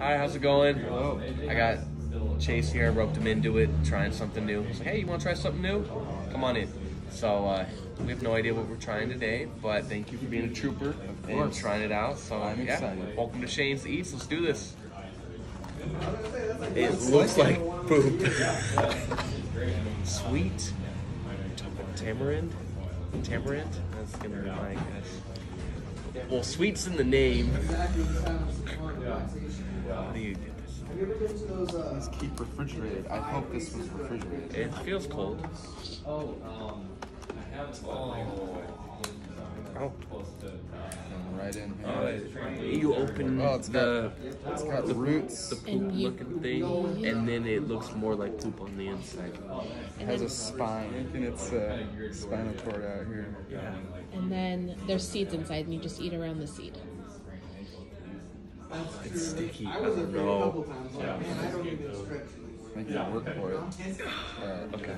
Hi, how's it going? Hello. I got Chase here, roped him into it, trying something new. He's like, hey, you want to try something new? Come on in. So uh, we have no idea what we're trying today, but thank you for being a trooper and trying it out. So I'm yeah, excited. welcome to Shayne's Eats. Let's do this. It looks like poop. Sweet tamarind. Tamarind. That's gonna be my guess. Well, sweet's in the name. How do you do this? Let's keep refrigerated. I hope this was refrigerated. It feels cold. Oh. um... I have a Oh. Come right in Uh, here. you open Oh, it's the It's got the roots. the poop looking thing, and then it looks more like poop on the inside. It has a spine and it's uh, spinal cord out here. Yeah. And then there's seeds inside, and you just eat around the seed. It's sticky. I was afraid a couple times. Like, yeah. man, I don't know. Make you work for it. Alright. Okay.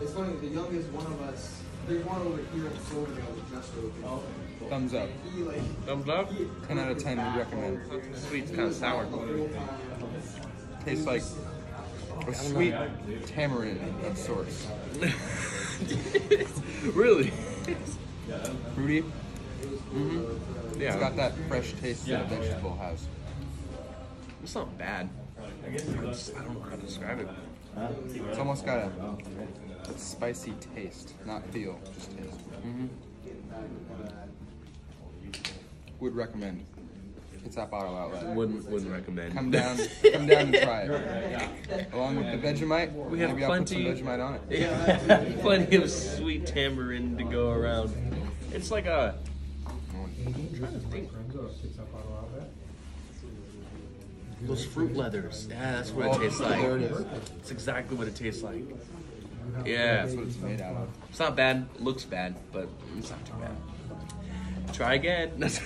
It's funny, the youngest one of us, there's one over here in Silverdale that just opened. Thumbs up. He like Thumbs up. 10 out of 10 we recommend. Sweet's kind of sour. Tastes like a sweet tamarind of sorts. really? Fruity. Mm-hmm. Yeah. It's got that fresh taste that a vegetable has. It's not bad. I guess it's, I don't know how to describe it. It's almost got a, a spicy taste, not feel, just taste. Mm-hmm. Would recommend. It's at Bottle Outlet. Wouldn't wouldn't recommend. Come down, come down and try it. Along with the Vegemite, We have maybe I'll put some plenty- Vegemite on it. Yeah, plenty of sweet tamarind to go around. It's like a. I'm trying to think. Those fruit leathers. Yeah, that's what it Oh, tastes like. there it is. It's exactly what it tastes like. Yeah, That's what it's made out of. it's not bad. Looks bad, but it's not too bad. Try again.